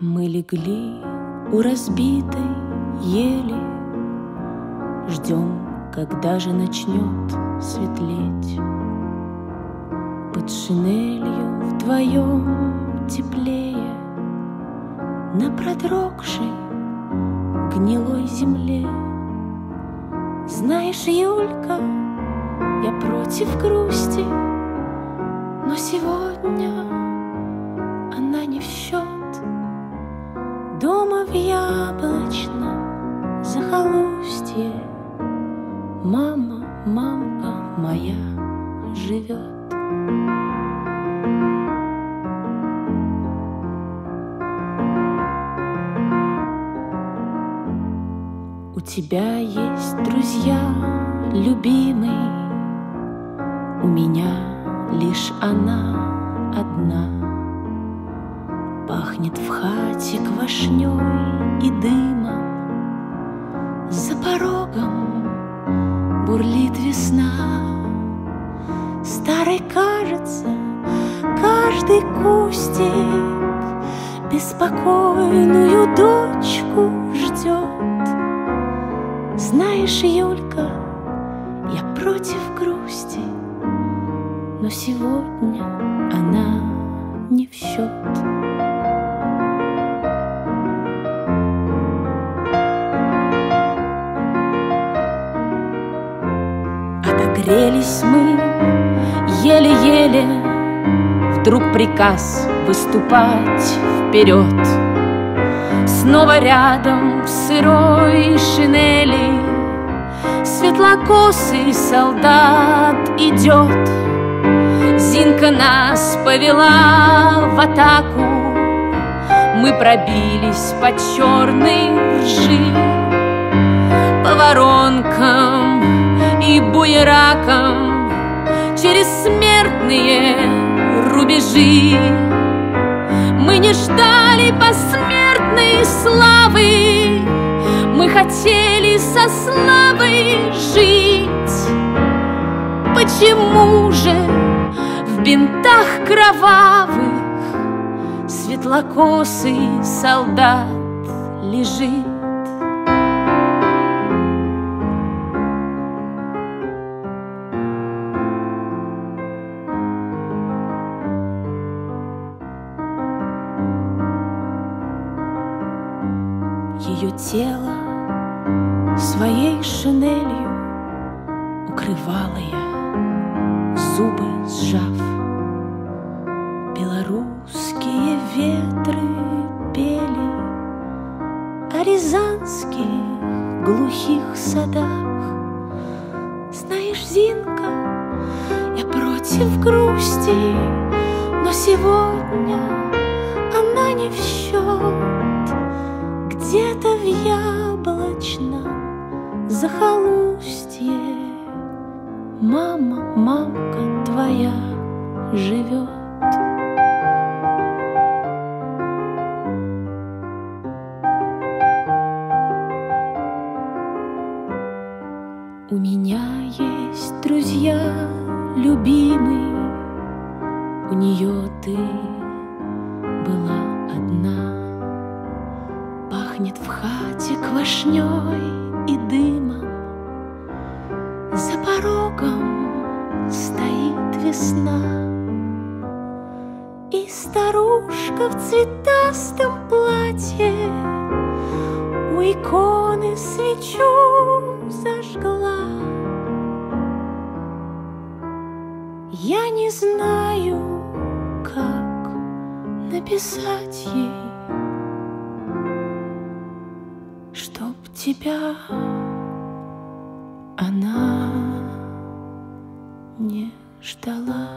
легли у разбитой ели, Ждем, когда же начнет светлеть. Под шинелью вдвоем теплее На продрогшей гнилой земле. Знаешь, Юлька, я против грусти, Но сегодня она не в счет. Яблочном захолустье Мама, мамка моя живет. У тебя есть друзья, любимый, У меня лишь она одна. Пахнет в хате квашней и дымом, За порогом бурлит весна. Старый кажется каждый кустик Беспокойную дочку ждет. Знаешь, Юлька, я против грусти, Но сегодня она не в счет. Отогрелись мы еле-еле, Вдруг приказ выступать вперед. Снова рядом в сырой шинели Светлокосый солдат идет. Зинка нас повела в атаку, Мы пробились по черной ржи, По воронкам и буеракам Через смертные рубежи. Мы не ждали посмертной славы, Мы хотели со славой жить. Почему же в бинтах кровавых Светлокосый солдат лежит? Тело своей шинелью Укрывала я, зубы сжав. Белорусские ветры пели О рязанских глухих садах. Знаешь, Зинка, я против грусти, Но сегодня она не в счет. Где-то яблочном захолустье Мама, мамка твоя живет. У меня есть друзья, любимый, У нее ты была. Пахнет в хате квашней и дымом, За порогом стоит весна. И старушка в цветастом платье У иконы свечу зажгла. Я не знаю, как написать ей, тебя она не ждала.